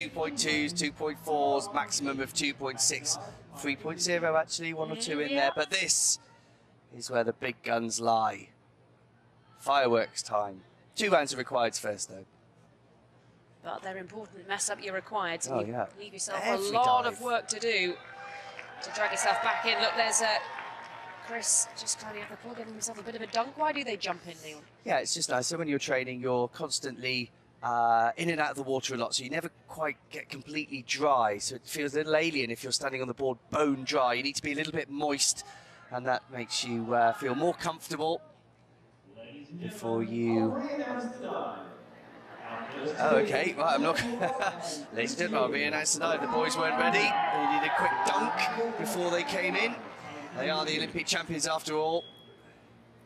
2.2s, 2.4s, maximum of 2.6, 3.0 actually, one or two in there. But this is where the big guns lie. Fireworks time. Two rounds are required first though. But they're important. Mess up, you're required. Oh, you yeah. leave yourself Every a lot dive. of work to do to drag yourself back in. Look, there's a... Chris just climbing up the pool, giving himself a bit of a dunk. Why do they jump in, Neil? Yeah, it's just nice. So when you're training, you're constantly uh, in and out of the water a lot, so you never quite get completely dry. So it feels a little alien if you're standing on the board bone dry. You need to be a little bit moist, and that makes you uh, feel more comfortable before you. Oh, okay. Well, I'm not. Ladies and gentlemen, I'll be announced tonight. The boys weren't ready. They needed a quick dunk before they came in. They are the Olympic champions after all.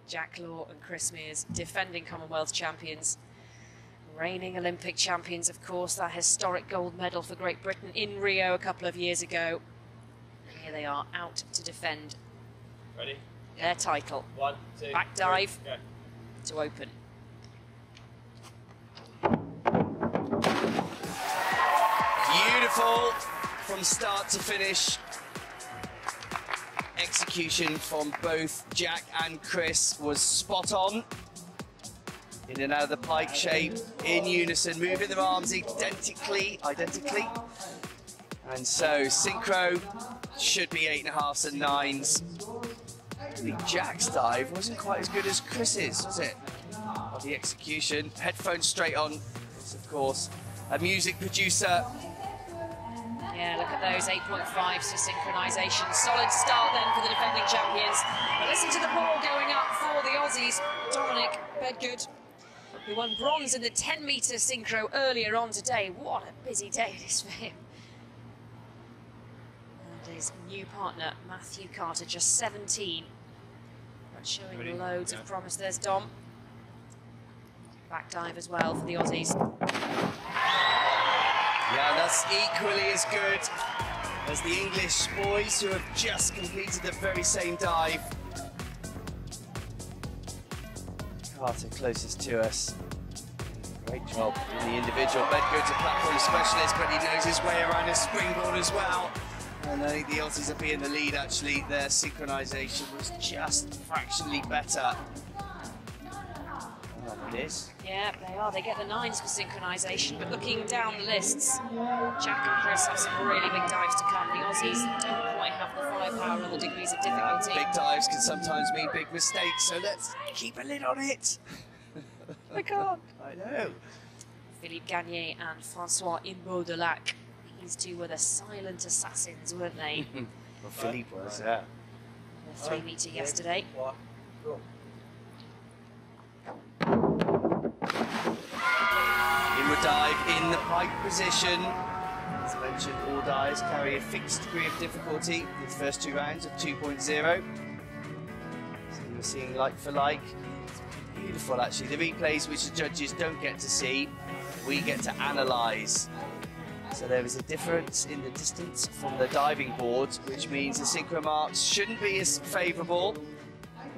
Jack Laugher and Chris Mears, defending Commonwealth champions. Reigning Olympic champions, of course, that historic gold medal for Great Britain in Rio a couple of years ago. And here they are out to defend Ready? their title One, two, Back dive. go. to open. Beautiful from start to finish. Execution from both Jack and Chris was spot on. In and out of the pike shape, in unison, moving their arms identically, identically. And so synchro should be eight and a halves and nines. The Jack's dive wasn't quite as good as Chris's, was it? The execution, headphones straight on, of course, a music producer Yeah, look at those 8.5s for synchronisation. Solid start then for the defending champions. But listen to the ball going up for the Aussies. Dominic Bedgood, who won bronze in the 10 metre synchro earlier on today. What a busy day it is for him. And his new partner, Matthew Carter, just 17. But showing Ready? loads Yeah. of promise. There's Dom. Back dive as well for the Aussies. Yeah, that's equally as good as the English boys who have just completed the very same dive. Carter closest to us. Great job in the individual. Bedgood's a platform specialist, but he knows his way around a springboard as well. And I think the Aussies are being the lead actually. Their synchronisation was just fractionally better. It is. Yeah, they are. They get the nines for synchronisation, but looking down the lists, Jack and Chris have some really big dives to come. The Aussies don't quite have the firepower or the degrees of difficulty. Big dives can sometimes mean big mistakes, so let's keep a lid on it. I can't. I know. Philippe Gagné and Francois Imbeau-Dulac. These two were the silent assassins, weren't they? Well, Philippe was, yeah. the three meter yesterday. One, go. Inward dive in the pike position. Mentioned, all dives carry a fixed degree of difficulty. The first two rounds of 2.0. So you're seeing like for like. It's beautiful, actually. The replays, which the judges don't get to see, we get to analyse. So there is a difference in the distance from the diving boards, which means the synchro marks shouldn't be as favourable.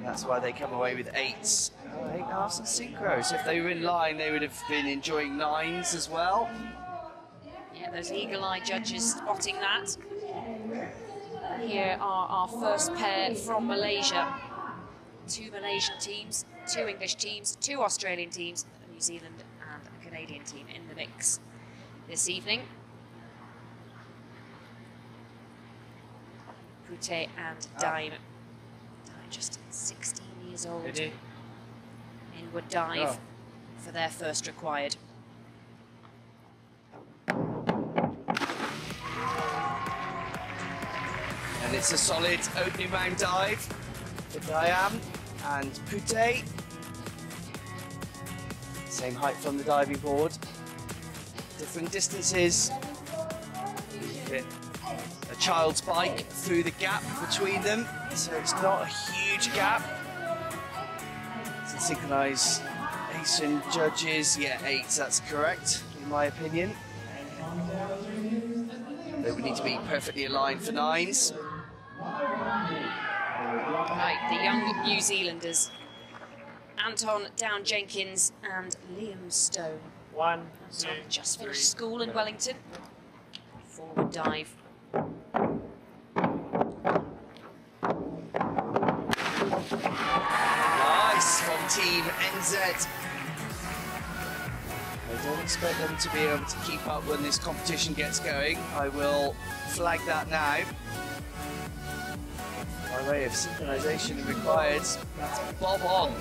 That's why they come away with eights. Eight halves and synchro. So if they were in line, they would have been enjoying nines as well. Yeah, those eagle-eyed judges spotting that. Here are our first pair from Malaysia. Two Malaysian teams, two English teams, two Australian teams, a New Zealand and a Canadian team in the mix this evening. Puteh and ah. Daim. Daim just 16 years old. Inward dive for their first required. It's a solid opening round dive for Daim and Puteh. Same height from the diving board. Different distances. A child's bike through the gap between them, so it's not a huge gap. To synchronise Asian judges, yeah, eight, that's correct, in my opinion. They would need to be perfectly aligned for nines. Right, the young New Zealanders. Anton Down Jenkins and Liam Stone One, Tom two, just three, finished school in. Wellington. Forward dive. Nice from Team NZ. I don't expect them to be able to keep up when this competition gets going. I will flag that now. By way of synchronization required, that's bob on.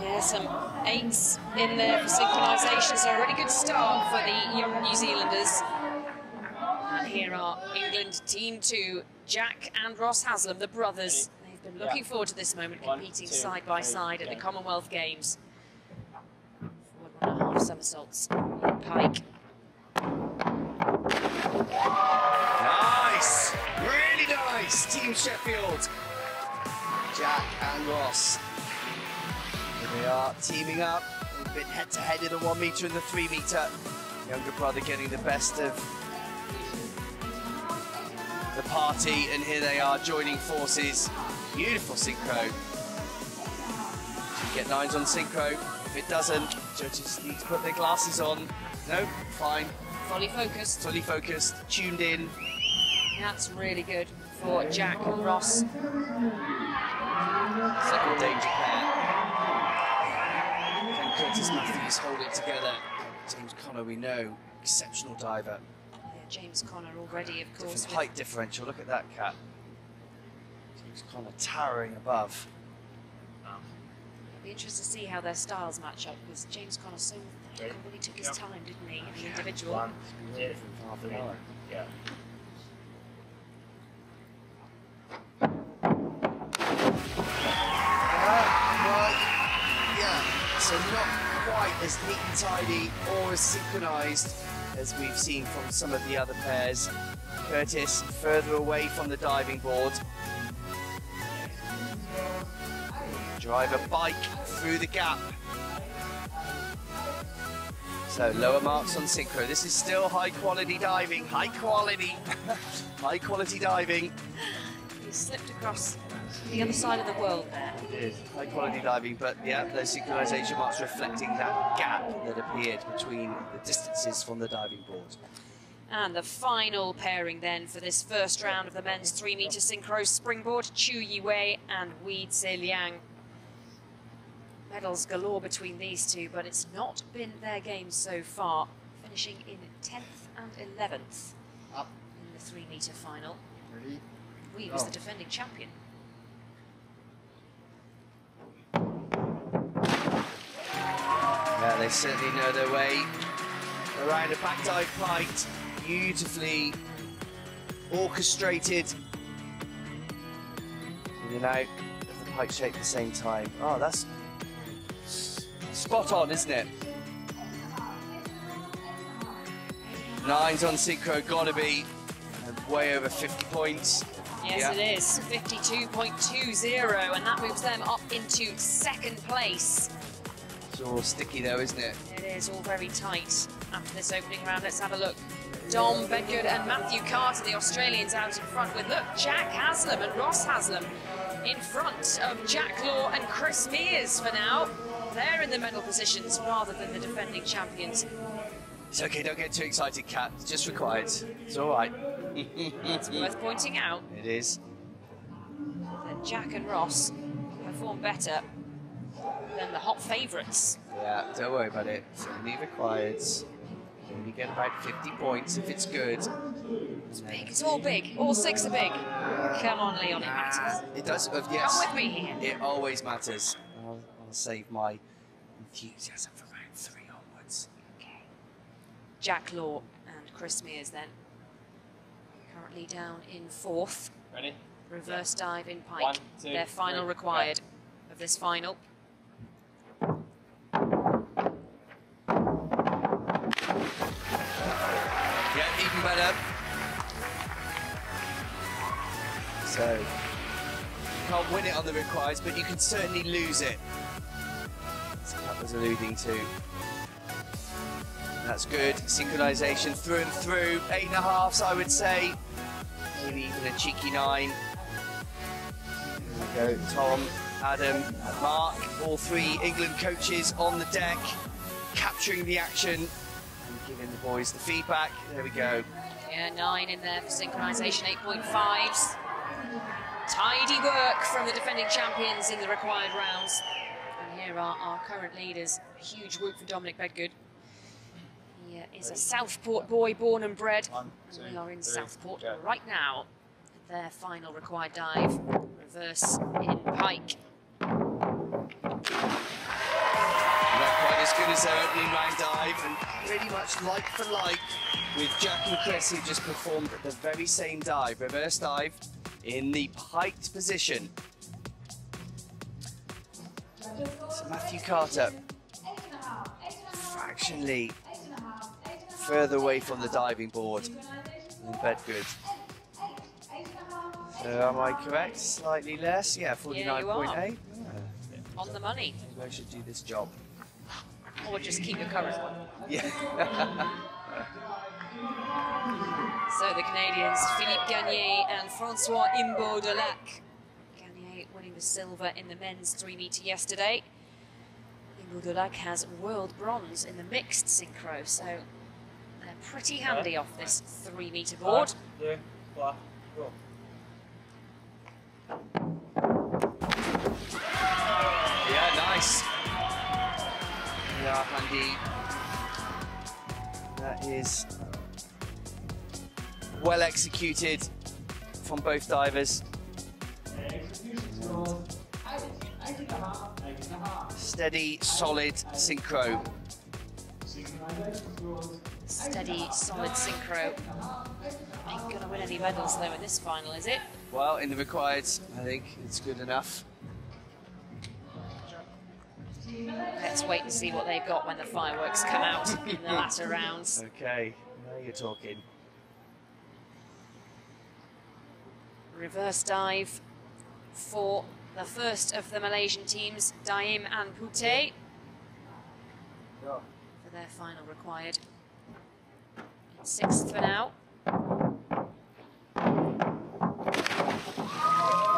Yeah, some eights in there for synchronisation, so a really good start for the young New Zealanders. And here are England Team 2, Jack and Ross Haslam, the brothers. They've been looking Yeah. forward to this moment, One, competing two, side by three, side at the. Commonwealth Games. Forward one and a half somersaults in pike. Nice! Really nice! Team Sheffield. Jack and Ross. Here they are teaming up. They've been head to head in the one meter and the three meter. Younger brother getting the best of the party, and here they are joining forces. Beautiful synchro. Get nines on synchro. If it doesn't, judges need to put their glasses on. No, fine. Fully focused. Fully focused, tuned in. That's really good for Jack and Ross. Second danger pair. Can Kurtis Mathews hold it together? James Connor, we know, exceptional diver. Yeah, James Connor already, of course. Different with- height differential, look at that cat. James Connor towering above. Be interested to see how their styles match up because James Connor so Ready? really took his Yep. time, didn't he, in the individual? One, two, Half an three, hour. go. well, yeah, so not quite as neat and tidy or as synchronized as we've seen from some of the other pairs. Kurtis further away from the diving board. Drive a bike through the gap. So lower marks on synchro. This is still high quality diving. High quality. high quality diving. Slipped across the other side of the world there. It is high quality diving, but yeah, those synchronization marks reflecting that gap that appeared between the distances from the diving board. And the final pairing then for this first round of the men's three meter synchro springboard, Chew Yiwei and Ooi Tze Liang. Medals galore between these two, but it's not been their game so far, finishing in 10th and 11th Up. in the three meter final. Ready? Ooi oh. was Oh. the defending champion. Yeah, they certainly know their way around a back dive pike. Beautifully orchestrated. In and out of the pike shape at the same time. Oh, that's spot on, isn't it? Nines on synchro, gotta be way over 50 points. Yes, Yeah. it is. 52.20, and that moves them up into second place. It's all sticky though, isn't it? It is all very tight after this opening round. Let's have a look. Dom Bedgood and Matthew Carter, the Australians, out in front with, look, Jack Haslam and Ross Haslam in front of Jack Laugher and Chris Mears for now. They're in the medal positions rather than the defending champions. It's okay, don't get too excited, Kat. It's just required. It's all right. It's worth pointing out It is. that Jack and Ross perform better than the hot favourites. Yeah, don't worry about it. It's only required. You only get about 50 points if it's good. It's big, it's all big. All six are big. Come on, Leon, it matters. It does, uh, yes. Come with me here. It always matters. I'll, I'll save my enthusiasm for round three onwards. Okay. Jack Laugher and Chris Mears then. Currently down in fourth. Ready? Reverse dive in pike. One, two, Their final three, required of this final. Yeah, even better. So, you can't win it on the requires, but you can certainly lose it. That was alluding to. That's good. Synchronization through and through. Eight and a halfs, I would say. Maybe even a cheeky nine. There we go. Tom, Adam, and Mark, all three England coaches on the deck, capturing the action and giving the boys the feedback. There we go. Yeah, nine in there for synchronization, 8.5s. Tidy work from the defending champions in the required rounds. And here are our current leaders. A huge whoop for Dominic Bedgood. He uh, is a Southport boy, born and bred. and we are in Southport right now. Their final required dive, reverse in pike. Not quite as good as their opening round dive, and pretty much like for like with Jack and Chris, who just performed the very same dive, reverse dive, in the piked position. So Matthew Carter, fractionally further away from the diving board than Bedgood. So am I correct? Slightly less? Yeah, 49.8. On the money. Maybe I should do this job. Or just keep your current one. Yeah. So the Canadians, Philippe Gagné and Francois Imbeau-Dulac. Gagné winning the silver in the men's three meter yesterday. Imbeau-Dulac has world bronze in the mixed synchro, so pretty handy off this three meter board. Yeah, well, go. Yeah, nice. Yeah, handy. That is well executed from both divers. Steady, solid synchro. Steady, solid synchro. Ain't gonna win any medals though in this final, is it? Well, in the required, I think it's good enough. Let's wait and see what they've got when the fireworks come out in the latter rounds. Okay, now you're talking. Reverse dive for the first of the Malaysian teams, Daim and Puteh, for their final required. Sixth for now.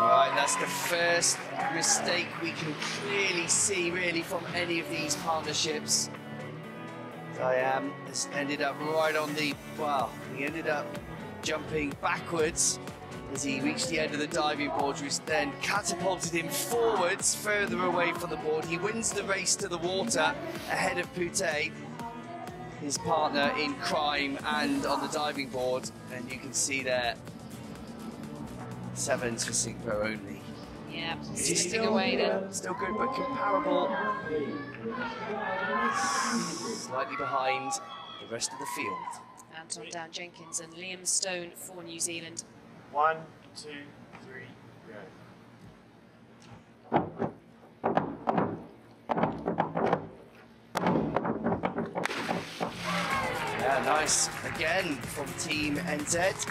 Right, that's the first mistake we can clearly see, really, from any of these partnerships. Daim has ended up right on the, well, he ended up jumping backwards as he reached the end of the diving board, which then catapulted him forwards, further away from the board. He wins the race to the water ahead of Puteh, his partner in crime and on the diving board. And you can see there, sevens for synchro only. Yeah, He's slipping away then. Still good, but comparable. Slightly behind the rest of the field. Anton Down Jenkins and Liam Stone for New Zealand. One, two, three, go. Nice. Again from Team NZ.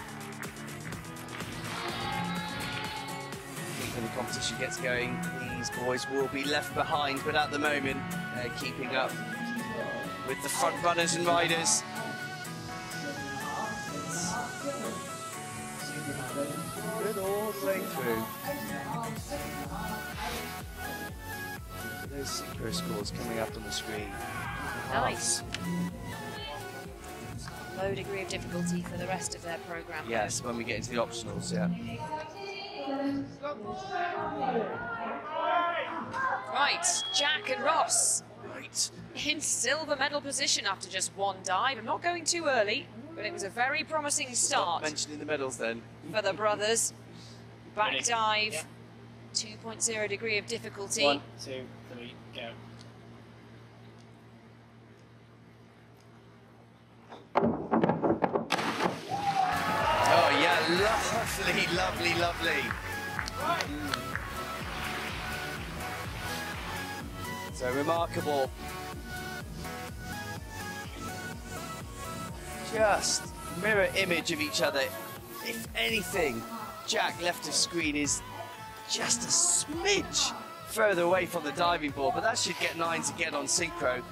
When the competition gets going, these boys will be left behind, but at the moment, they're keeping up with the front runners and riders. Good all the way through. Those scores coming up on the screen. Nice. Low degree of difficulty for the rest of their program. Yes, when we get into the optionals, yeah. Right, Jack and Ross Right. in silver medal position after just one dive. I'm not going too early, but it was a very promising Stop start mentioning the medals then. for the brothers. Back dive, Yeah. 2.0 degree of difficulty. One, two, So remarkable. Just mirror image of each other. If anything, Jack left of screen is just a smidge further away from the diving board, but that should get nines again on synchro.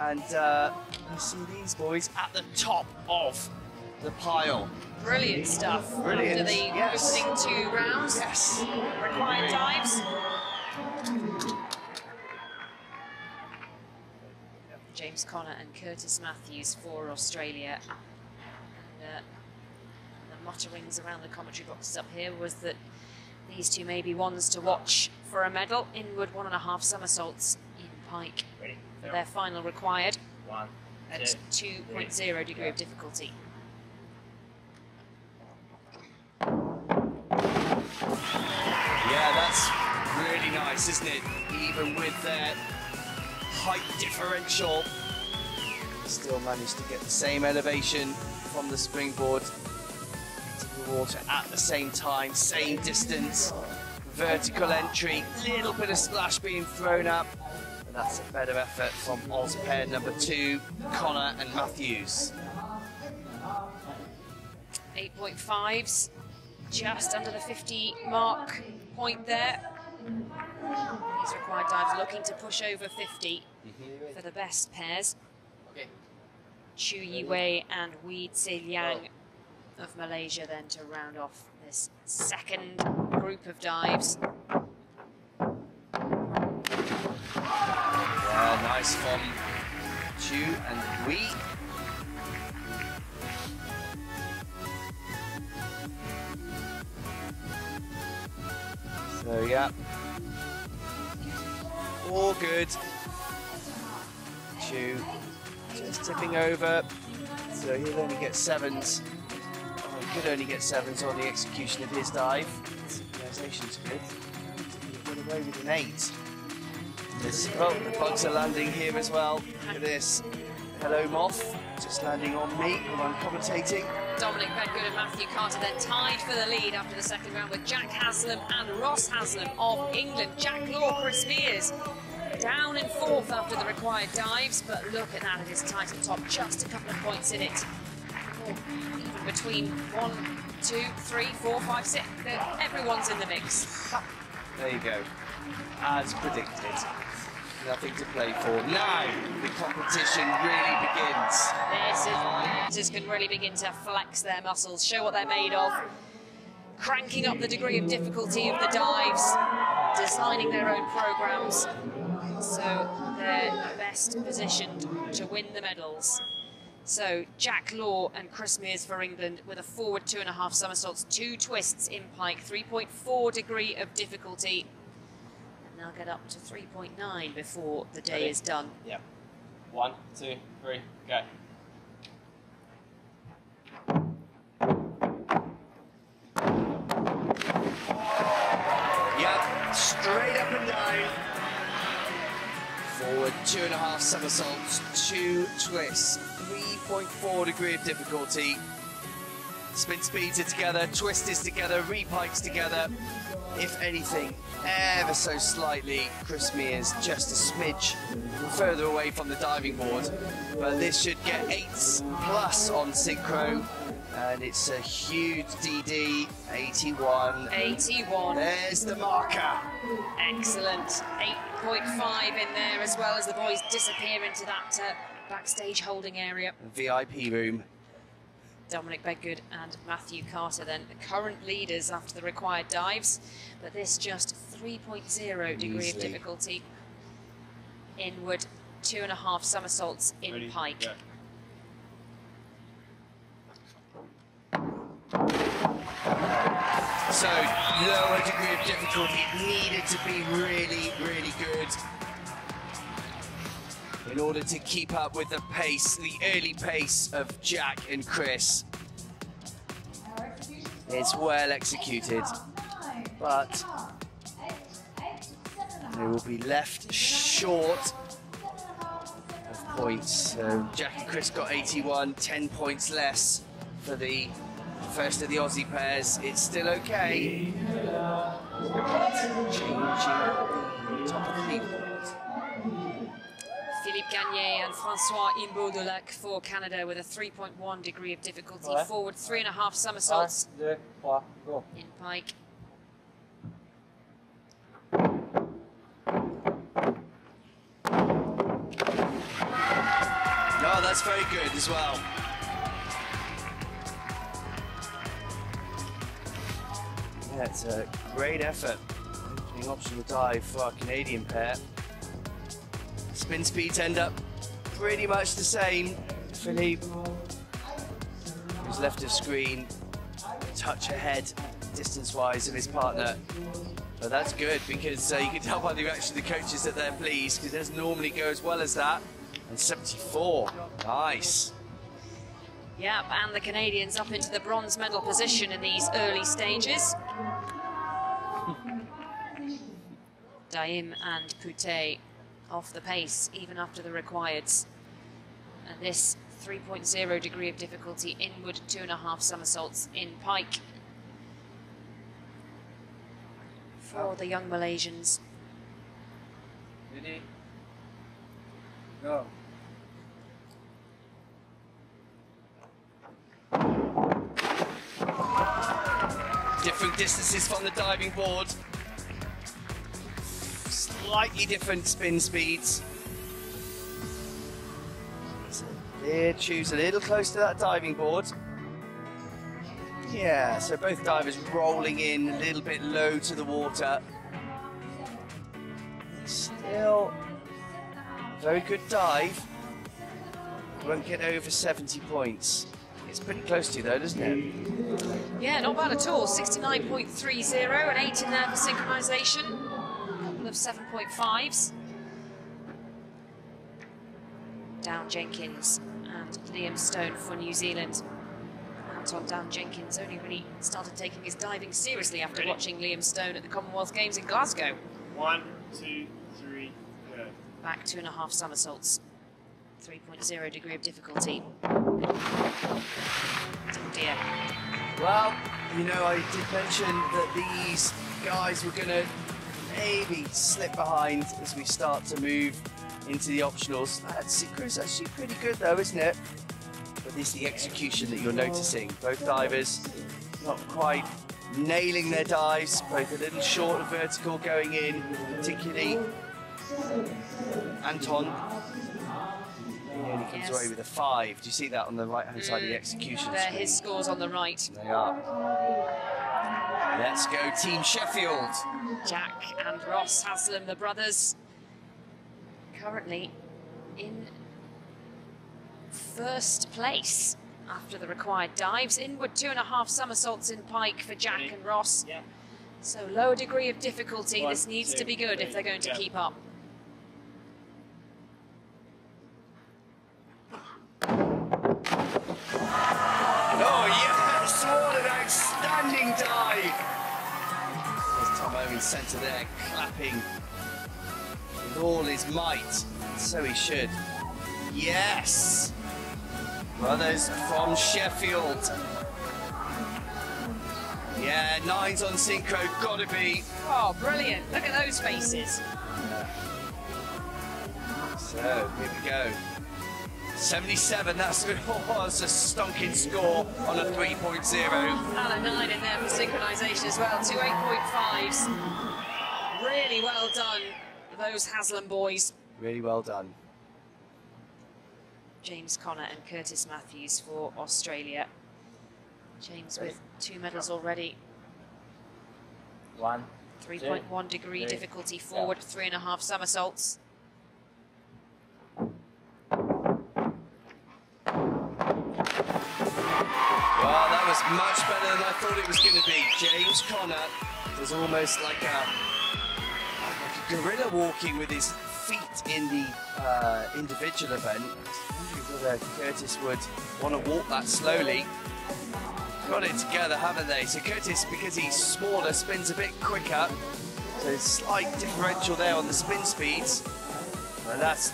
And uh, you see these boys at the top of the pile. Brilliant stuff. Brilliant, After the yes. opening two rounds, Yes. required dives. James Connor and Kurtis Mathews for Australia. And, uh, the mutterings around the commentary boxes up here was that these two may be ones to watch for a medal. Inward one and a half somersaults in pike Ready? for their final required One, at two, 2.0 degree of difficulty. Yeah, that's really nice, isn't it? Even with their height differential, still managed to get the same elevation from the springboard to the water at the same time, same distance, vertical entry, little bit of splash being thrown up. And that's a better effort from Oz pair number two, Connor and Mathews. 8.5s, just under the 50 mark point there. These required dives looking to push over 50 for the best pairs. Okay. Chew Yiwei and Ooi Tze Liang of Malaysia then to round off this second group of dives. Yeah, nice from Chew and Ooi. So yeah, all good. Chew just tipping over, so he'll only get sevens. Oh, he could only get sevens on the execution of his dive. Synchronization's good. He got away with an eight. This, oh, the bugs are landing here as well. Look at this. Hello, Moth. Just landing on me while I'm commentating. Dominic Bedgood and Matthew Carter then tied for the lead after the second round with Jack Haslam and Ross Haslam of England. Jack Laugher, Chris Mears down in fourth after the required dives, but look at that, it is tight at top, just a couple of points in it. Even between one, two, three, four, five, six, everyone's in the mix. There you go. As predicted. Nothing to play for. Now the competition really begins. This is, can really begin to flex their muscles, show what they're made of, cranking up the degree of difficulty of the dives, designing their own programs, so they're best positioned to win the medals. So Jack Laugher and Chris Mears for England with a forward two and a half somersaults, two twists in pike, 3.4 degree of difficulty. And they'll get up to 3.9 before the day Ready? is done. Yep. One, two, three, go. Yep, straight up and down. Forward two and a half somersaults, two twists, 3.4 degree of difficulty. Spin speeds are together, twist is together, repikes together. If anything, ever so slightly, Chris Mears just a smidge further away from the diving board. But this should get eights plus on synchro. And it's a huge DD, 81. 81. There's the marker. Excellent. 8.5 in there as well as the boys disappear into that uh, backstage holding area. VIP room. Dominic Bedgood and Matthew Carter then the current leaders after the required dives, but this just 3.0 degree of Easily. difficulty. Inward, two and a half somersaults in Ready, pike. go. So lower degree of difficulty needed to be really, really good in order to keep up with the pace, the early pace of Jack and Chris. It's well executed, but they will be left short of points. So Jack and Chris got 81, 10 points less for the first of the Aussie pairs. It's still okay. But changing top of the. Philippe Gagné and Francois Imbeau-Dulac for Canada with a 3.1 degree of difficulty. Ouais. Forward three and a half somersaults. Un, deux, trois, go. In pike. Oh, that's very good as well. Yeah, it's a great effort. Opening optional dive for our Canadian pair. Spin speeds end up pretty much the same. Philippe, who's left of screen, touch ahead distance-wise of his partner. But that's good because uh, you can tell by the reaction of the coaches that they're pleased because it doesn't normally go as well as that. And 74, nice. Yep, and the Canadians up into the bronze medal position in these early stages. Daim and Puteh off the pace even after the requireds. And this 3.0 degree of difficulty inward two and a half somersaults in pike for the young Malaysians. Ready? Go. Different distances from the diving board. Slightly different spin speeds. There, choose a little close to that diving board. Yeah, so both divers rolling in a little bit low to the water. Still very good dive. Won't get over 70 points. It's pretty close to you though, doesn't it? Yeah, not bad at all. 69.30 and 8 in there for synchronisation. A couple of 7.5s. Down Jenkins and Liam Stone for New Zealand. Anton Down Jenkins only really started taking his diving seriously after Ready? watching Liam Stone at the Commonwealth Games in Glasgow. One, two, three, go. Back two and a half somersaults. 3.0 degree of difficulty. Oh dear. Well, you know, I did mention that these guys were going to maybe slip behind as we start to move into the optionals. That is actually pretty good though, isn't it? But it's the execution that you're noticing. Both divers not quite nailing their dives, both a little short of vertical going in, particularly Anton. He only comes Yes. away with a five. Do you see that on the right hand side of the execution There, screen? his scores on the right. They are. Let's go, Team Sheffield. Jack and Ross Haslam, the brothers, currently in first place after the required dives. Inward two and a half somersaults in pike for Jack and Ross. Yeah. So lower degree of difficulty. One, this needs to be good if they're going to go. keep up. Owen centre there, clapping with all his might. So he should. Yes! Brothers from Sheffield. Yeah, nines on synchro, gotta be. Oh, brilliant. Look at those faces. So, here we go. 77, that's was a stonking score on a 3.0. And a nine in there for synchronisation as well. Two 8.5s. Really well done, those Haslam boys. Really well done. James Connor and Kurtis Mathews for Australia. James with two medals already. One, 3.1 degree three, difficulty forward, three and a half somersaults. Was much better than I thought it was going to be. James Connor was almost like a, like a gorilla walking with his feet in the uh, individual event. Whether Kurtis would want to walk that slowly. Got it together, haven't they? So Kurtis, because he's smaller, spins a bit quicker. So slight differential there on the spin speeds. But that's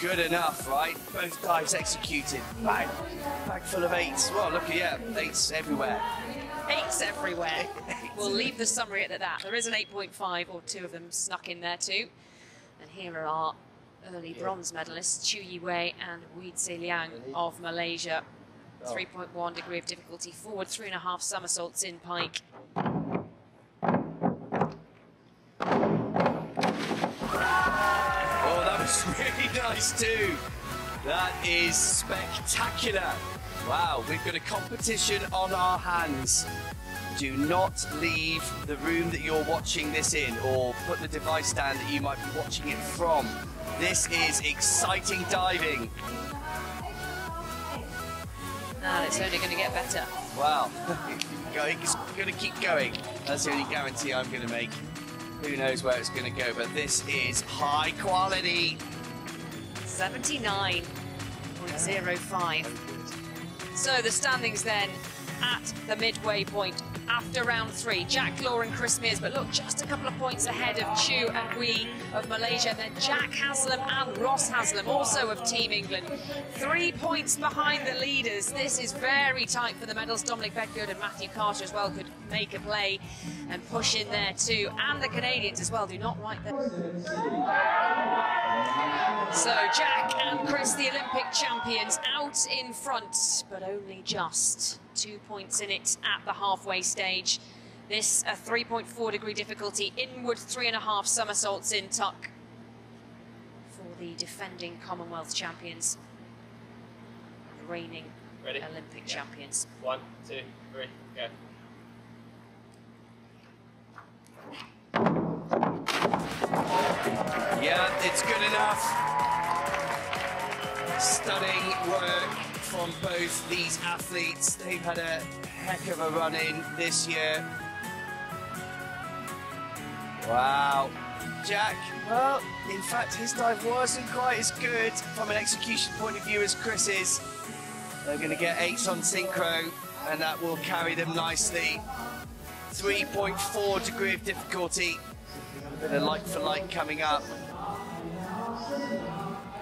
good enough, right? Both dives executed. Bang. Bag full of eights. Well, look, at yeah, eights everywhere. Eights everywhere. We'll leave the summary at that. There is an 8.5, or two of them snuck in there too. And here are our early bronze medalists, Chew Yi Wei and Ooi Tze Liang of Malaysia. 3.1 degree of difficulty forward, three and a half somersaults in pike. That was really nice too. That is spectacular. Wow, we've got a competition on our hands. Do not leave the room that you're watching this in or put the device down that you might be watching it from. This is exciting diving. And it's only going to get better. Wow. going, it's going to keep going. That's the only guarantee I'm going to make. Who knows where it's going to go, but this is high quality. 79.05. So the standings then at the midway point after round three. Jack Laugher and Chris Mears, but look, just a couple of points ahead of Chew and Ooi of Malaysia. And then Jack Haslam and Ross Haslam, also of Team England. Three points behind the leaders. This is very tight for the medals. Dominic Bedgood and Matthew Carter as well could make a play and push in there too. And the Canadians as well do not like there. So Jack and Chris, the Olympic champions, out in front, but only just two points in it at the halfway stage. This a 3.4 degree difficulty, inward three and a half somersaults in tuck for the defending Commonwealth champions, reigning Ready? Olympic Yeah. champions. One, two, three, go. Yeah, it's good enough. Stunning work from both these athletes. They've had a heck of a run in this year. Wow. Jack, well, in fact, his dive wasn't quite as good from an execution point of view as Chris's. They're going to get eights on synchro, and that will carry them nicely. 3.4 degree of difficulty. Bit of like for like coming up.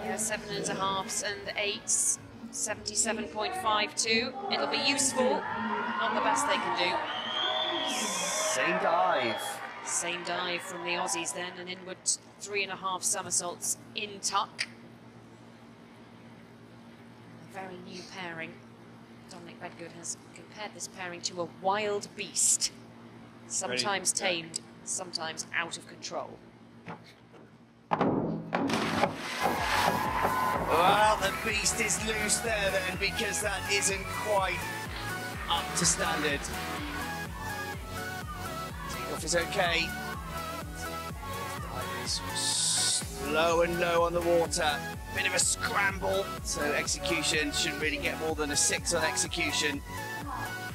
Yeah, seven and a halfs and eights, 77.52. It'll be useful, not the best they can do. Same dive. Same dive from the Aussies then, an inward three and a half somersaults in tuck. A very new pairing. Dominic Bedgood has compared this pairing to a wild beast. Sometimes Yeah. tamed, sometimes out of control. Well, the beast is loose there then because that isn't quite up to standard. Takeoff is okay. Dive is slow and low on the water. Bit of a scramble, so execution shouldn't really get more than a six on execution.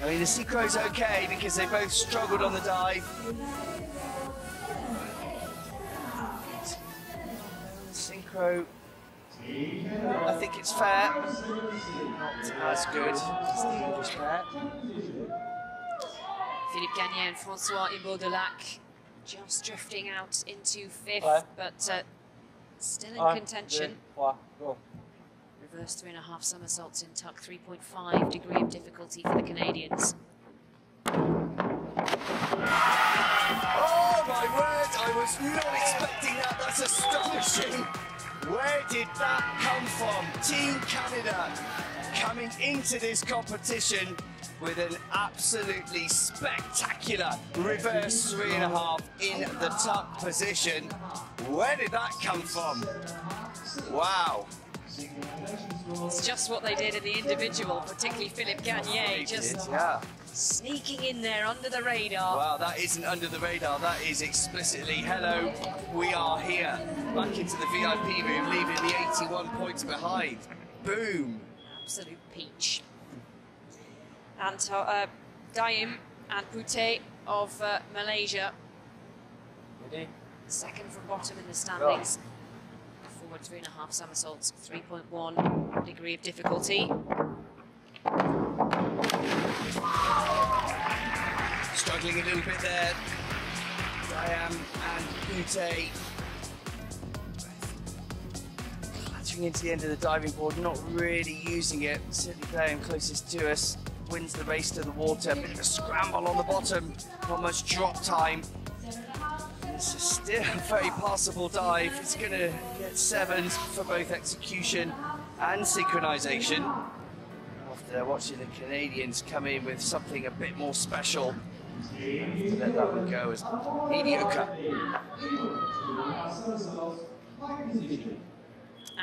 I mean, the synchro's okay because they both struggled on the dive. Synchro I think it's fair. Not as good as the English pair. Philippe Gagné and Francois Imbeau-Dulac just drifting out into fifth, Ouais. but uh, still in Un, contention. deux. Reverse three and a half somersaults in tuck, 3.5 degree of difficulty for the Canadians. Oh my word, I was not expecting that. That's astonishing. Where did that come from? Team Canada coming into this competition with an absolutely spectacular reverse three and a half in the tuck position. Where did that come from? Wow. It's just what they did in the individual, particularly Philippe Gagné, just yeah. sneaking in there under the radar. Wow, that isn't under the radar. That is explicitly, hello, we are here. Back into the VIP room, leaving the 81 points behind. Boom. Absolute peach. And uh, Daim and Puteh of uh, Malaysia, Ready? second from bottom in the standings. Forward three and a half somersaults, 3.1 degree of difficulty. Struggling a little bit there. Daim and Puteh. Clattering into the end of the diving board, not really using it. Certainly playing closest to us. Wins the race to the water. Bit of a scramble on the bottom. Not much drop time. It's still a very passable dive. It's going to get sevens for both execution and synchronization. After watching the Canadians come in with something a bit more special, to let that one go as mediocre.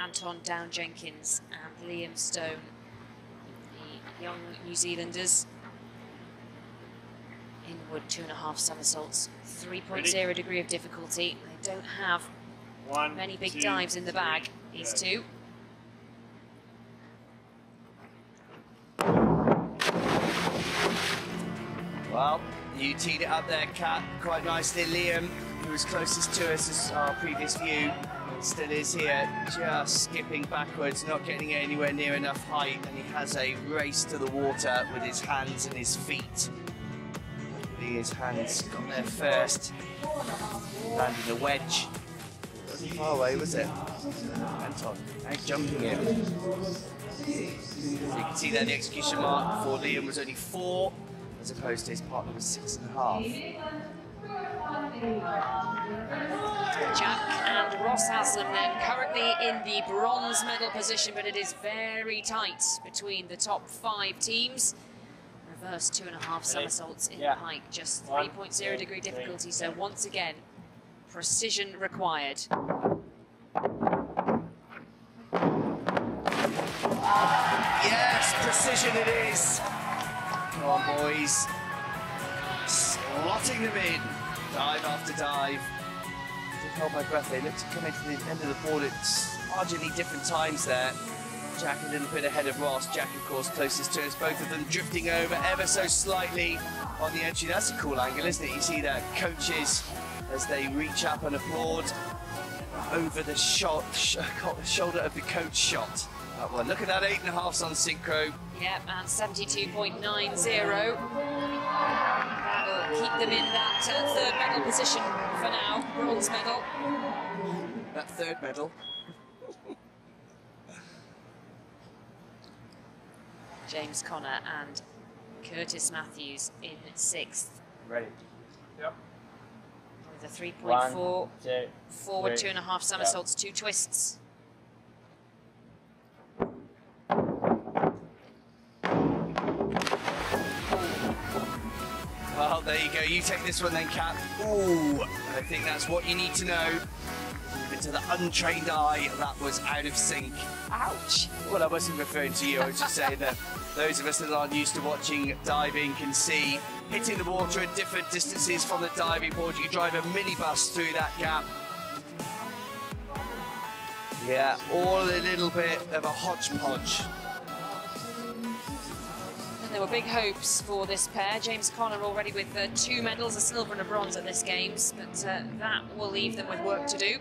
Anton Down Jenkins and Liam Stone, the young New Zealanders. Inward two and a half somersaults, 3.0 degree of difficulty. They don't have One. many big two, dives in the bag, three, these two. Well, you teed it up there, Kat, quite nicely. Liam, who was closest to us as our previous view, still is here, just skipping backwards, not getting anywhere near enough height, and he has a race to the water with his hands and his feet. His hands got there first, landing a wedge. Wasn't far away, was it? Anton, nice jumping in. So you can see there the execution mark for Liam was only four, as opposed to his partner was six and a half. Jack and Ross Haslam then currently in the bronze medal position, but it is very tight between the top five teams. Reverse two and a half somersaults in Yeah. pike, just 3.0 degree difficulty. So once again, precision required. Yes, precision it is. Come on, boys. Slotting them in. Dive after dive. Did hold my breath. They looked to come into the end of the board at marginally different times there. Jack a little bit ahead of Ross. Jack, of course, closest to us. Both of them drifting over ever so slightly on the entry. That's a cool angle, isn't it? You see the coaches as they reach up and applaud over the shot, sh shoulder of the coach shot. That one. Look at that eight and a halfs on synchro. Yep, and 72.90. That'll keep them in that uh, third medal position for now, bronze medal. That third medal. James Connor and Kurtis Mathews in sixth Ready. Yep. with a 3.4 One, two, forward, three, two and a half somersaults, two twists. Well, there you go. You take this one then, Cap. Ooh, I think that's what you need to know. To the untrained eye, that was out of sync. Ouch! Well, I wasn't referring to you. I was just saying that those of us that aren't used to watching diving can see hitting the water at different distances from the diving board. You drive a minibus through that gap. Yeah, all a little bit of a hodgepodge. And there were big hopes for this pair. James Connor already with uh, two medals, a silver and a bronze at this Games, but uh, that will leave them with work to do.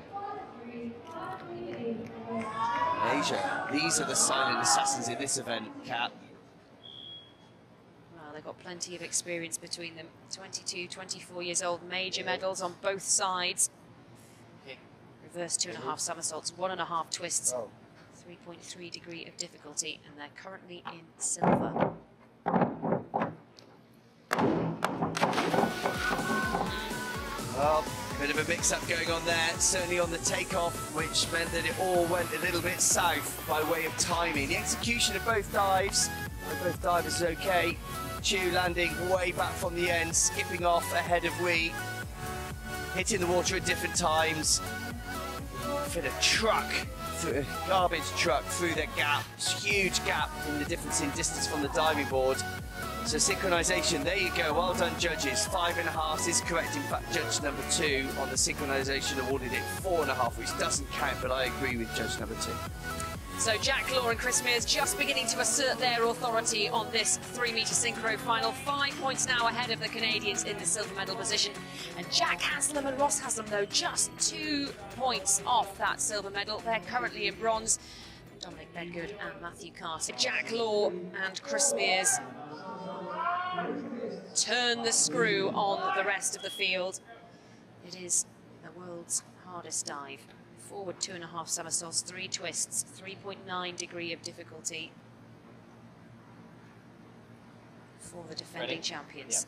These are the silent assassins in this event, Cap. Well, they've got plenty of experience between them. 22, 24 years old, major medals on both sides. Reverse two and a half somersaults, one and a half twists, go. 3.3 degree of difficulty, and they're currently in silver. Bit of a mix-up going on there, certainly on the takeoff, which meant that it all went a little bit south by way of timing. The execution of both dives, both divers is okay. Chew landing way back from the end, skipping off ahead of Ooi, hitting the water at different times. Fit a truck, through garbage truck through the gap, huge gap in the difference in distance from the diving board. So synchronization, there you go. Well done, judges. Five and a half is correct. In fact, judge number two on the synchronization awarded it four and a half, which doesn't count, but I agree with judge number two. So Jack Laugher and Chris Mears just beginning to assert their authority on this three-metre synchro final. Five points now ahead of the Canadians in the silver medal position. And Jack Haslam and Ross Haslam, though, just two points off that silver medal. They're currently in bronze. Dominic Bedgood and Matthew Carter. Jack Laugher and Chris Mears turn the screw on the rest of the field. It is the world's hardest dive. Forward two and a half somersaults, three twists, 3.9 degree of difficulty for the defending Ready? champions.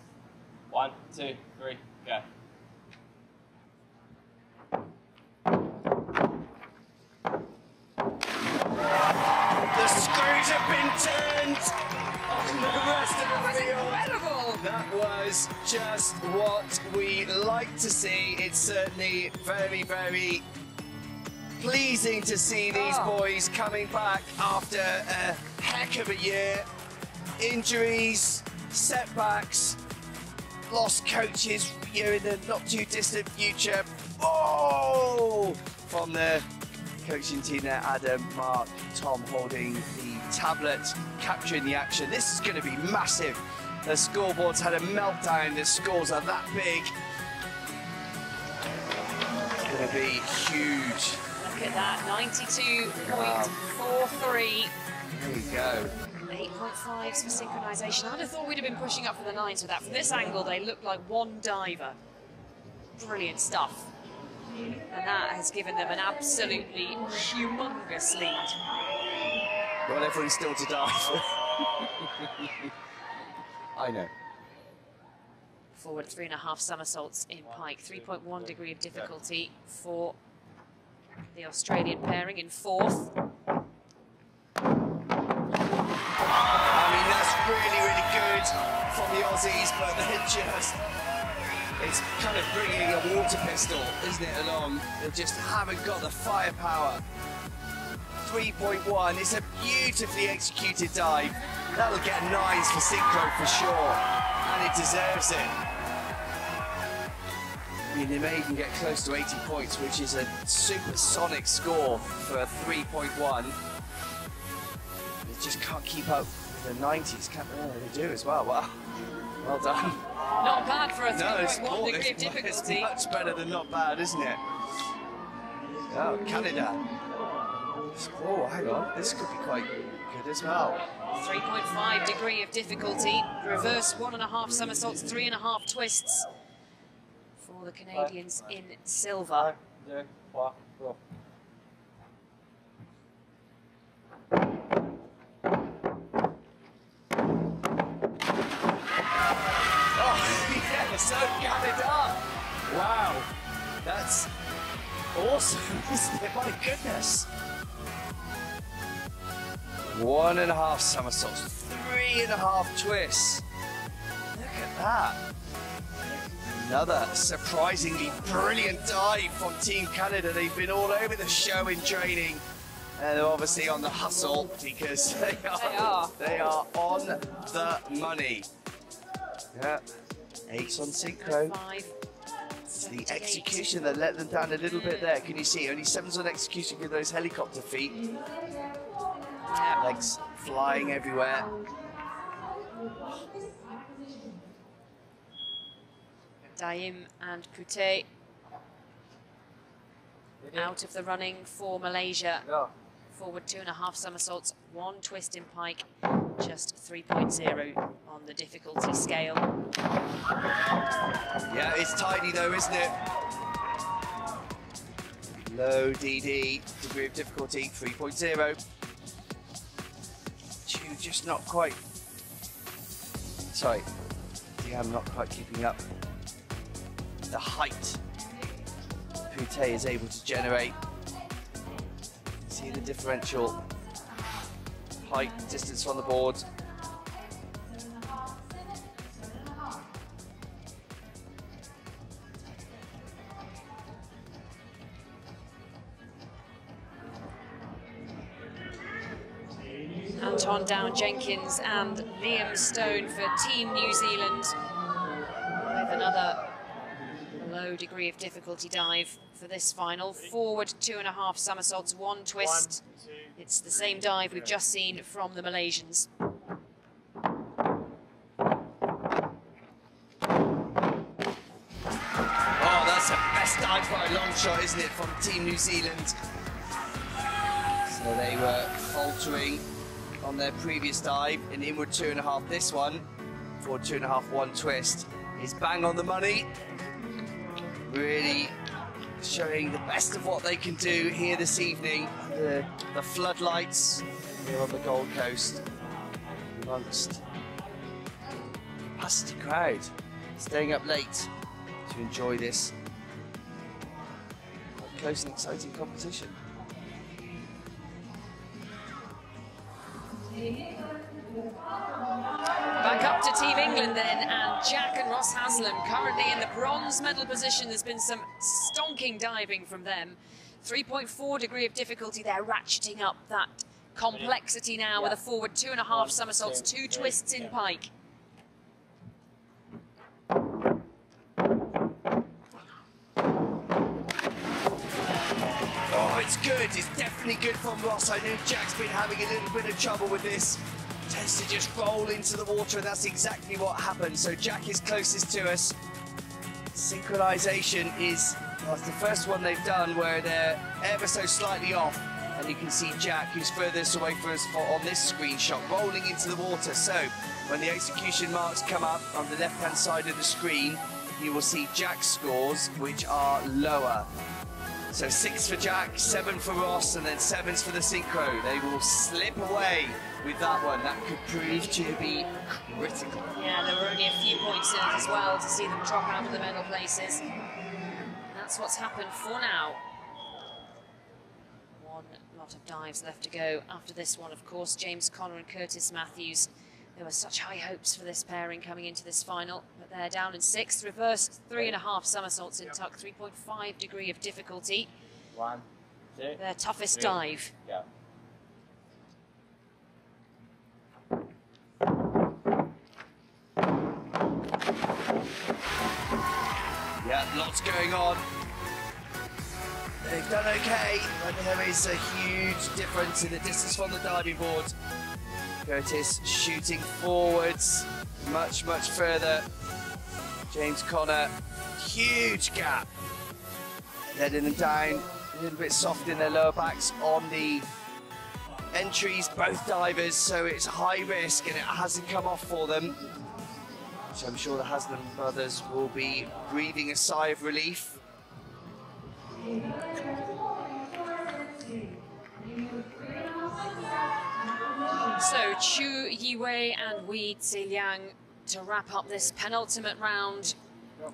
One, two, three, go. Was just what we like to see. It's certainly very, very pleasing to see these Oh. boys coming back after a heck of a year. Injuries, setbacks, lost coaches you know, in the not too distant future. Oh! From the coaching team there, Adam, Mark, Tom holding the tablet, capturing the action. This is going to be massive. The scoreboard's had a meltdown. The scores are that big. It's going to be huge. Look at that, 92.43. There you go. 8.5s for synchronisation. I'd have thought we'd have been pushing up for the nines with that. From this angle, they look like one diver. Brilliant stuff. And that has given them an absolutely humongous lead. Well, everyone's still to dive. I know. Forward three and a half somersaults in pike, 3.1 degree of difficulty for the Australian pairing in fourth. I mean, that's really, really good from the Aussies, but they're just. It's kind of bringing a water pistol, isn't it, along? They just haven't got the firepower. 3.1, it's a beautifully executed dive. That'll get nines for synchro for sure, and it deserves it. I mean, they may even get close to 80 points, which is a supersonic score for a 3.1. They just can't keep up with the 90s. Can't, oh, they do as well. Wow. Well done. Not bad for a No, it's, 3.1 more, degree it's, mu- it's much better than not bad, isn't it? Oh, Canada. Oh, hang on. This could be quite good as well. 3.5 degree of difficulty. Reverse one and a half somersaults, three and a half twists for the Canadians in silver. Deux, trois, go. Oh, so Canada. Wow. That's awesome, isn't it? My goodness. One and a half somersaults, three and a half twists. Look at that. Another surprisingly brilliant dive from Team Canada. They've been all over the show in training. And they're obviously on the hustle because they are, They are. they are on the money. Yeah. Eights on synchro. Five. It's the execution that let them down a little bit there. Can you see? Only sevens on execution with those helicopter feet. Yeah. Legs flying everywhere. Daim and Puteh out of the running for Malaysia. Go. Forward two and a half somersaults, one twist in pike, just 3.0 on the difficulty scale. Yeah, it's tiny though, isn't it? Low DD, degree of difficulty 3.0. Two just not quite. Sorry, yeah, I'm not quite keeping up. The height Puteh is able to generate. See the differential height distance on the board. Anton Down Jenkins and Liam Stone for Team New Zealand with another low degree of difficulty dive for this final. Forward two and a half somersaults, one twist. One, two, It's the same dive we've just seen from the Malaysians. Oh, that's the best dive by a long shot, isn't it, from Team New Zealand? So they were faltering on their previous dive, an inward two and a half this one, forward two and a half, one twist. Is bang on the money. Really showing the best of what they can do here this evening. The, the floodlights here on the Gold Coast amongst capacity crowd staying up late to enjoy this close and exciting competition. Back up to Team England then, and Jack and Ross Haslam currently in the bronze medal position. There's been some stonking diving from them. 3.4 degree of difficulty there, ratcheting up that complexity now with a forward two and a half somersaults, two twists in pike. It's good. It's definitely good from Ross. I knew Jack's been having a little bit of trouble with this. Tends to just roll into the water, and that's exactly what happened. So Jack is closest to us. Synchronization is well, the first one they've done where they're ever so slightly off. And you can see Jack, who's furthest away from us on this screenshot, rolling into the water. So when the execution marks come up on the left-hand side of the screen, you will see Jack's scores, which are lower. So six for Jack, seven for Ross, and then sevens for the synchro. They will slip away with that one. That could prove to be critical. Yeah, there were only a few points in it as well to see them drop out of the medal places. That's what's happened for now. One lot of dives left to go after this one, of course. James Connor and Kurtis Mathews. There were such high hopes for this pairing coming into this final, but they're down in sixth. Reverse three and a half somersaults in tuck, 3.5 degree of difficulty. One, two, Their toughest Three. dive. go. Yeah, lots going on. They've done okay, but there is a huge difference in the distance from the diving board. Kurtis shooting forwards, much, much further. James Connor, huge gap. Letting them down, a little bit soft in their lower backs on the entries, both divers, so it's high risk and it hasn't come off for them. So I'm sure the Haslam brothers will be breathing a sigh of relief. So Chew Yiwei and Ooi Tze Liang to wrap up this penultimate round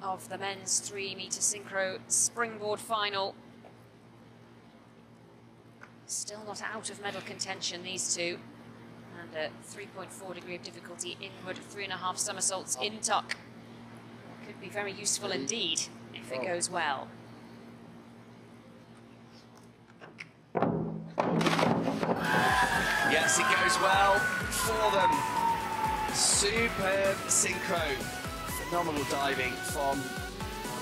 of the men's three meter synchro springboard final. Still not out of medal contention, these two. And a 3.4 degree of difficulty inward, three and a half somersaults in tuck. Could be very useful indeed if it goes well. It goes well for them. Superb synchro. Phenomenal diving from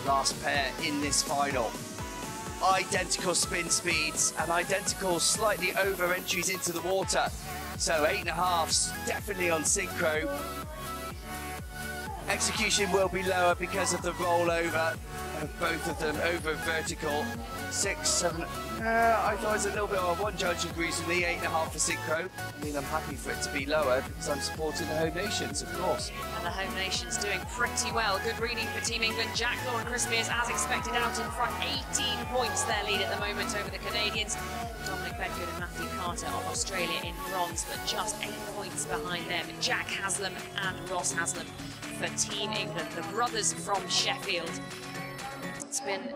the last pair in this final. Identical spin speeds and identical slightly over entries into the water. So eight and a halfs definitely on synchro. Execution will be lower because of the rollover of both of them over vertical. Six, seven. Uh, I thought it was a little bit of one judge agrees with me, eight and a half for synchro. I mean, I'm happy for it to be lower because I'm supporting the home nations, of course. And the home nation's doing pretty well. Good reading for Team England. Jack Laugher and Chris Mears, as expected, out in front. 18 points their lead at the moment over the Canadians. Dominic Bedgood and Matthew Carter of Australia in bronze, but just eight points behind them. Jack Haslam and Ross Haslam for Team England, the brothers from Sheffield. It's been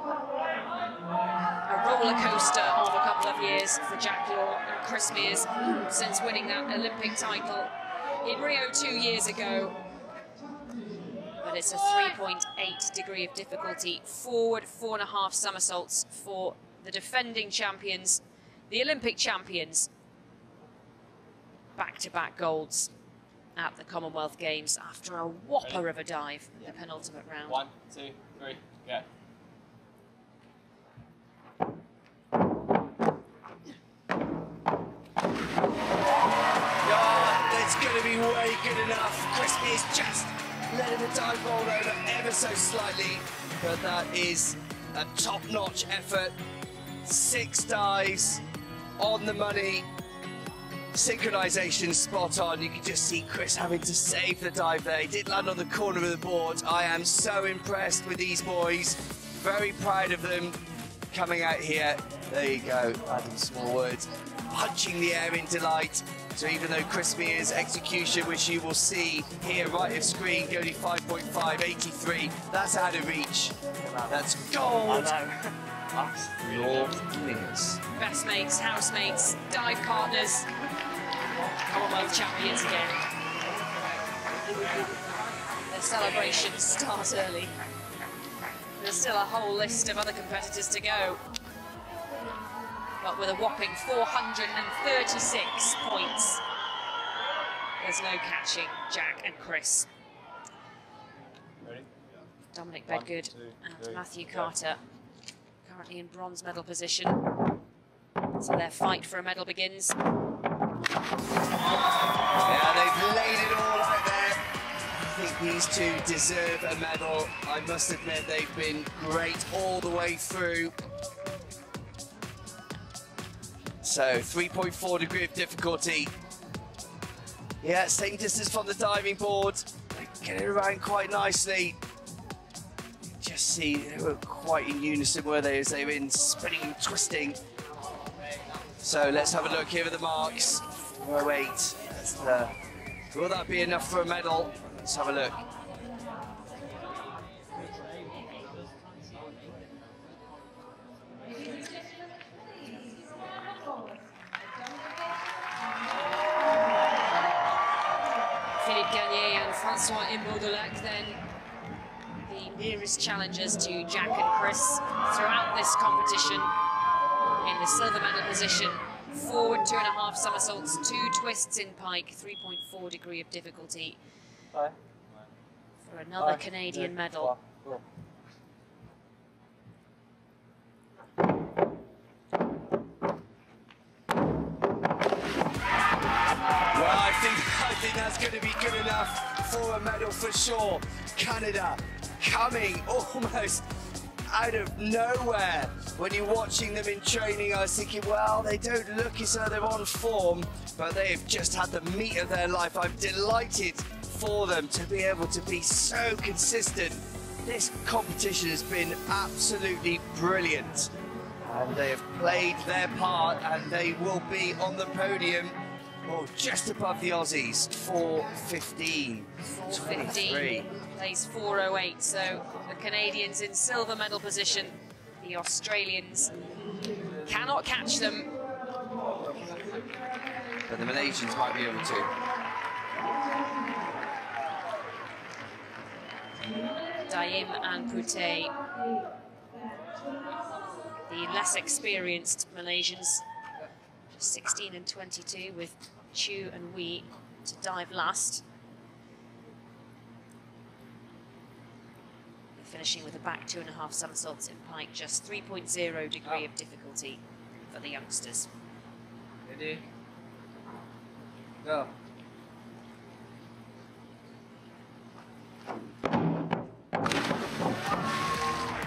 a roller coaster of a couple of years for Jack Laugher and Chris Mears since winning that Olympic title in Rio two years ago. But it's a 3.8 degree of difficulty, forward four and a half somersaults for the defending champions, the Olympic champions. Back-to-back golds at the Commonwealth Games after a whopper of a dive in the penultimate round. One, two, three, go. It's to be way good enough. Crispy is just letting the dive roll over ever so slightly, but that is a top-notch effort. Six dives on the money. Synchronization spot on. You can just see Chris having to save the dive there. He did land on the corner of the board. I am so impressed with these boys. Very proud of them coming out here. There you go, Adam Smallwood. Punching the air in delight. So even though Chris Mears' execution, which you will see here right of screen, only 5.5, 83, that's out of reach. That's gold. Max. North Mears. Best mates, housemates, dive partners, Commonwealth champions again. The celebrations start early. There's still a whole list of other competitors to go. But with a whopping 436 points. There's no catching Jack and Chris. Ready? Dominic One, Bedgood two, and three, Matthew go. Carter currently in bronze medal position. So their fight for a medal begins. Yeah, they've laid it all out there. I think these two deserve a medal. I must admit they've been great all the way through. So 3.4 degree of difficulty. Yeah, same distance from the diving board. Get it around quite nicely. Just see they were quite in unison, were they, as they were in spinning and twisting. So let's have a look here at the marks. Oh wait, that's the. Uh, will that be enough for a medal? Let's have a look. Gagné and Francois Imbeau-Dulac then the nearest challengers to Jack and Chris throughout this competition in the silver medal position. Forward two and a half somersaults, two twists in pike, 3.4 degree of difficulty Five. for another Five, Canadian three, medal. four, four. Well, I think I think that's going to be good enough for a medal for sure. Canada coming almost out of nowhere. When you're watching them in training, I was thinking, well, they don't look as though they're on form, but they have just had the meat of their life. I'm delighted for them to be able to be so consistent. This competition has been absolutely brilliant. And they have played their part and they will be on the podium or just above the Aussies, 4.15, 415 23. plays 408. So the Canadians in silver medal position. The Australians cannot catch them. But the Malaysians might be able to. Daim and Puteh, the less experienced Malaysians, 16 and 22, with Chew and Ooi to dive last. Finishing with a back two and a half somersaults in pike, just 3.0 degree of difficulty for the youngsters. Ready? Go.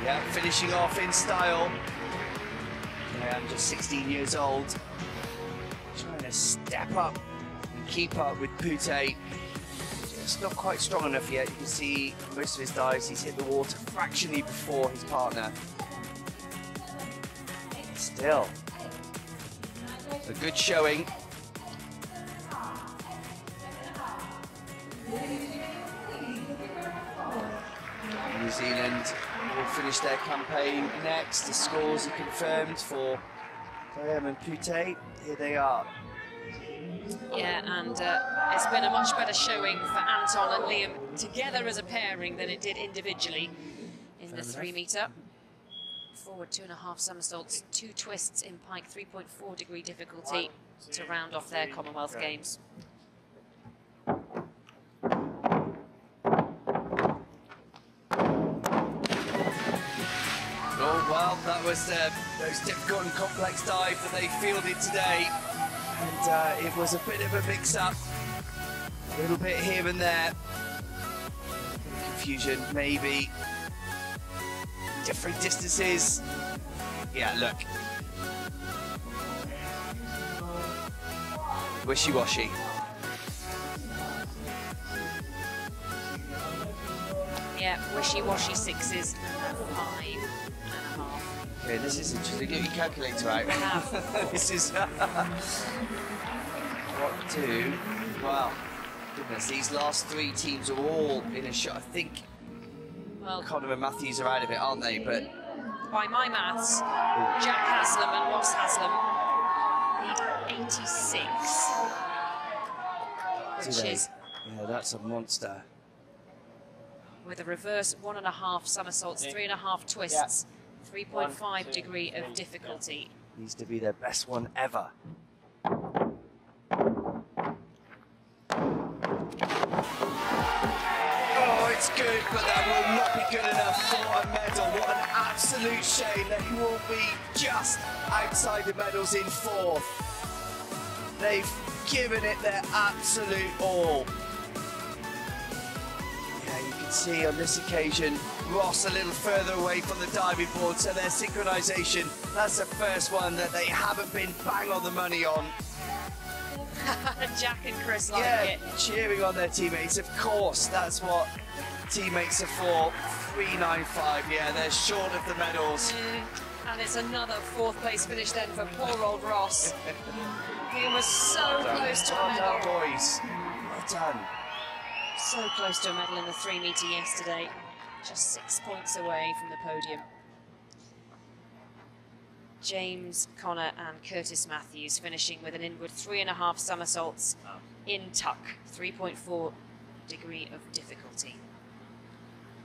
Yeah, finishing off in style. I'm just 16 years old. To step up and keep up with Puteh. Just not quite strong enough yet. You can see most of his dives, he's hit the water fractionally before his partner. Still, a good showing. New Zealand will finish their campaign next. The scores are confirmed for Daim and Puteh. Here they are. Yeah, and uh, it's been a much better showing for Anton and Liam together as a pairing than it did individually in the three meter. Forward two and a half somersaults, two twists in pike, 3.4 degree difficulty to round off their Commonwealth Games. Oh, well, that was the most difficult and complex dive that they fielded today. And uh, it was a bit of a mix-up. A little bit here and there. Confusion, maybe. Different distances. Yeah, look. Wishy-washy. Yeah, wishy-washy sixes, five. Okay, this is interesting. Get your calculator out. this is what to. Wow, goodness, these last three teams are all in a shot. I think Well, Connor and Mathews are out of it, aren't they? But by my maths, Jack Haslam and Ross Haslam need 86, which is yeah, that's a monster. with a reverse one and a half somersaults, Yeah. three and a half twists, One, 3.5 two, degree three, of difficulty. Needs to be their best one ever. Oh, it's good, but that will not be good enough for a medal. What an absolute shame that he will be just outside the medals in fourth. They've given it their absolute all. Yeah, you can see on this occasion, Ross a little further away from the diving board, so their synchronization, that's the first one that they haven't been bang on the money on. Jack and Chris like yeah, it. cheering on their teammates. Of course, that's what teammates are for. 395, yeah, they're short of the medals. Mm, and it's another fourth place finish then for poor old Ross. He was so Well close to a medal. done, boys. Well done. So close to a medal in the three metre yesterday. Just six points away from the podium. James Connor and Kurtis Mathews finishing with an inward three and a half somersaults in tuck, 3.4 degree of difficulty.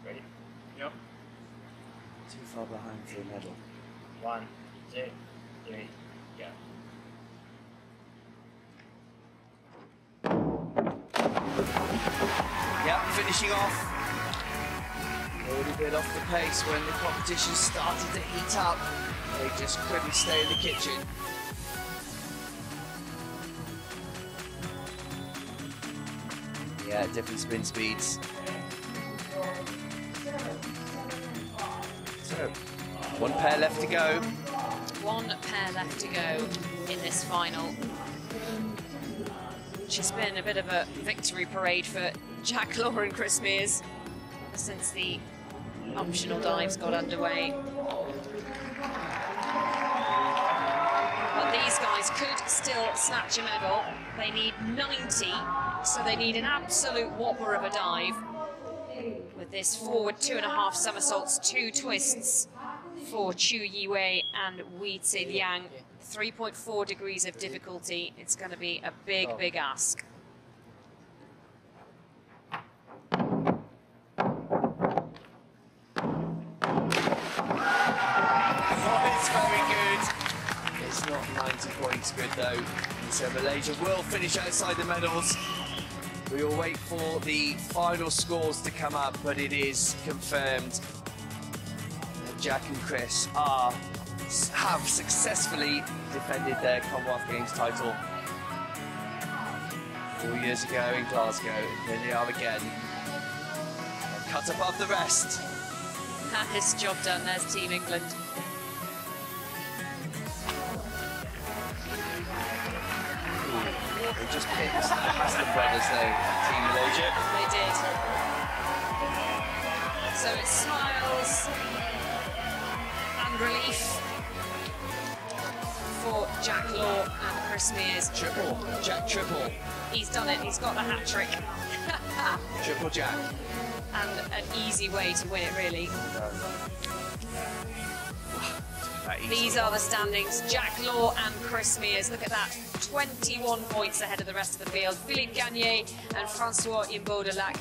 Ready? Yep. Too far behind for a medal. One, two, three, go. Yep, finishing off. A little bit off the pace when the competition started to heat up. They just couldn't stay in the kitchen. Yeah, different spin speeds. So, one pair left to go. One pair left to go in this final. Has been a bit of a victory parade for Jack Laugher and Chris Mears since the optional dives got underway. But these guys could still snatch a medal. They need 90, so they need an absolute whopper of a dive. With this forward two and a half somersaults, two twists for Chew Yiwei and Ooi Tze Liang. 3.4 degrees of difficulty. It's going to be a big, oh. big ask. 90 points good though. So Malaysia will finish outside the medals. We will wait for the final scores to come up, but it is confirmed that Jack and Chris are have successfully defended their Commonwealth Games title four years ago in Glasgow. Here they are again. Cut above the rest. That is job done. There's Team England. Just picked the Haslam brothers though, Team Malaysia. They did. So it's smiles and relief for Jack Laugher and Chris Mears. Triple, Jack triple, He's done it. He's got the hat trick. triple Jack. and an easy way to win it, really. That easy. These are the standings. Jack Laugher and Chris Mears. Look at that. 21 points ahead of the rest of the field. Philippe Gagné and Francois Imbeau-Dulac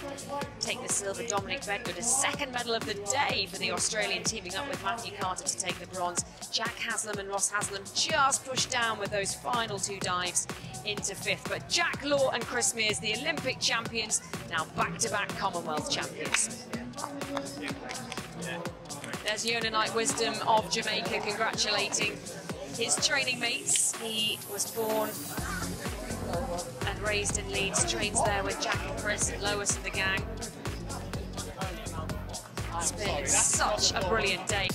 take the silver. Dominic Bedgood, a second medal of the day for the Australian, teaming up with Matthew Carter to take the bronze. Jack Haslam and Ross Haslam just pushed down with those final two dives into fifth. But Jack Laugher and Chris Mears, the Olympic champions, now back-to-back Commonwealth champions. There's Yona Knight-Wisdom of Jamaica congratulating his training mates. He was born and raised in Leeds, trains there with Jack and Chris and Lois and the gang. It's been such a brilliant day.